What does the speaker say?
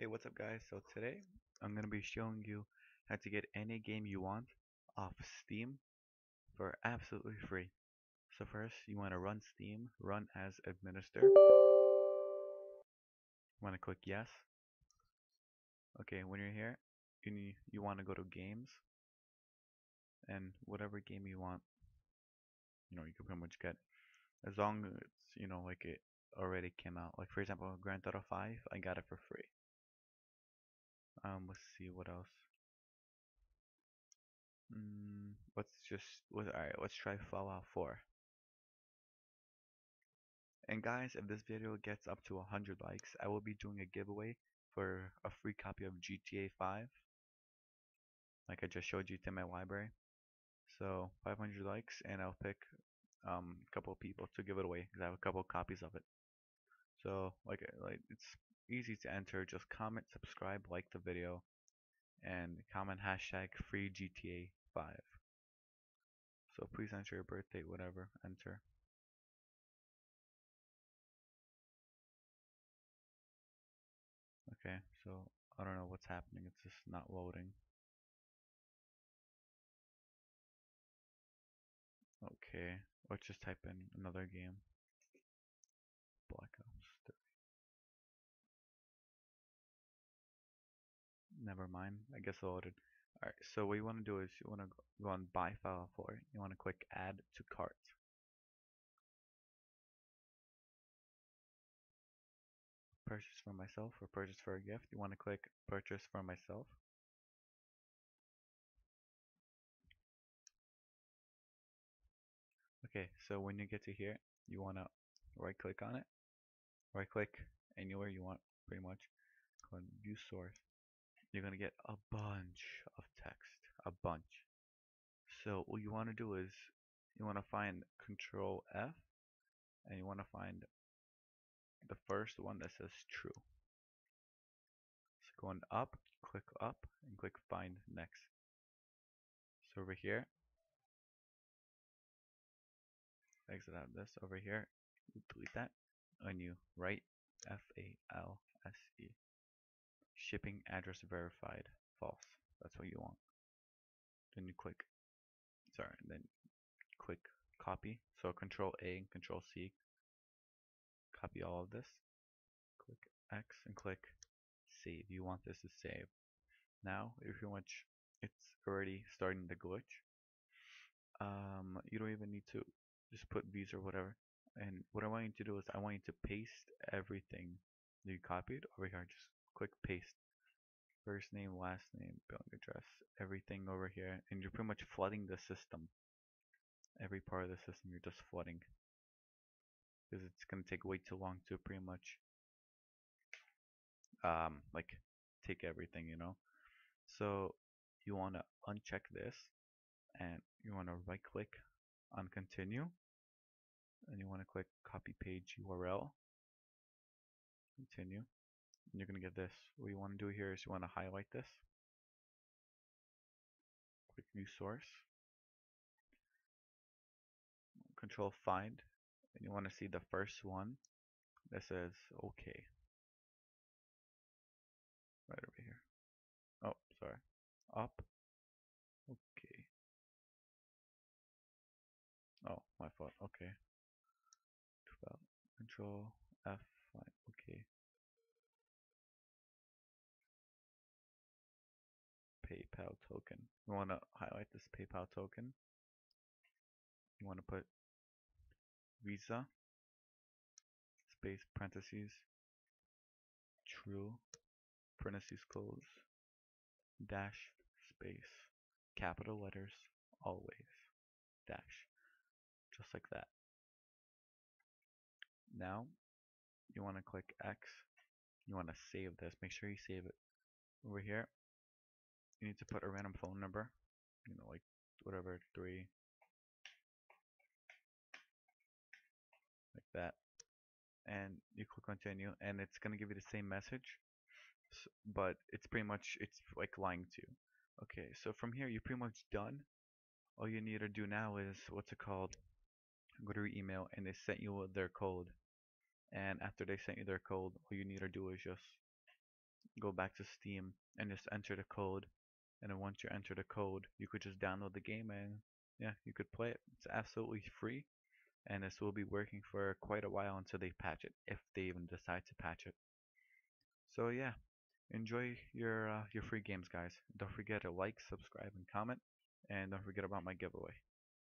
Hey, what's up guys? So today I'm going to be showing you how to get any game you want off Steam for absolutely free. So first you want to run Steam, run as administrator. You want to click yes. Okay, when you're here, you need, you want to go to games and whatever game you want, you know, you can pretty much get as long as you know, like it already came out. Like for example, Grand Theft Auto 5, I got it for free. Um, let's see what else. Mm, let's just let alright. Let's try Fallout 4. And guys, if this video gets up to 100 likes, I will be doing a giveaway for a free copy of GTA 5. Like I just showed you to my library. So 500 likes, and I'll pick um, a couple of people to give it away because I have a couple copies of it. So like like it's easy to enter. Just comment, subscribe, like the video, and comment hashtag free GTA 5. So please enter your birth date, whatever. Enter. Okay, so I don't know what's happening. It's just not loading. Okay, let's just type in another game. Never mind, I guess I loaded. Alright, so what you want to do is you want to go on buy Fallout 4. You want to click add to cart. Purchase for myself or purchase for a gift. You want to click purchase for myself. Okay, so when you get to here, you want to right click on it. Right click anywhere you want, pretty much. And view source. You're going to get a bunch of text. A bunch. So what you want to do is you want to find control F and you want to find the first one that says true. So going up, click up and click find next. So over here, exit out of this over here, delete that, and you write F-A-L-S-E. Shipping address verified, false. That's what you want. Then you click, sorry, then click copy. So control A and control C. Copy all of this. Click X and click save. You want this to save. Now, if you want, it's already starting to glitch. Um, you don't even need to just put these or whatever. And what I want you to do is I want you to paste everything that you copied over here. Just click paste. First name, last name, billing address, everything over here. And you're pretty much flooding the system. Every part of the system you're just flooding. Because it's going to take way too long to pretty much um, like take everything, you know. So you want to uncheck this and you want to right click on continue and you want to click copy page URL continue you're going to get this. What you want to do here is you want to highlight this. Click New source. Control find. And you want to see the first one that says okay. Right over here. Oh sorry. Up. Okay. Oh my fault. Okay. Control F fine okay PayPal token. You want to highlight this PayPal token? You want to put Visa? Space parentheses true parentheses close dash space capital letters always dash just like that. Now you want to click X. You want to save this. Make sure you save it over here you need to put a random phone number you know like whatever three. Like that. And you click continue and it's gonna give you the same message but it's pretty much it's like lying to you. Okay so from here you're pretty much done. All you need to do now is what's it called? Go to your email and they sent you their code. And after they sent you their code all you need to do is just go back to Steam and just enter the code. And then once you enter the code, you could just download the game and yeah, you could play it. It's absolutely free, and this will be working for quite a while until they patch it, if they even decide to patch it. So yeah, enjoy your uh, your free games, guys. Don't forget to like, subscribe, and comment, and don't forget about my giveaway.